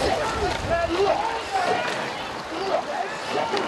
Let's go.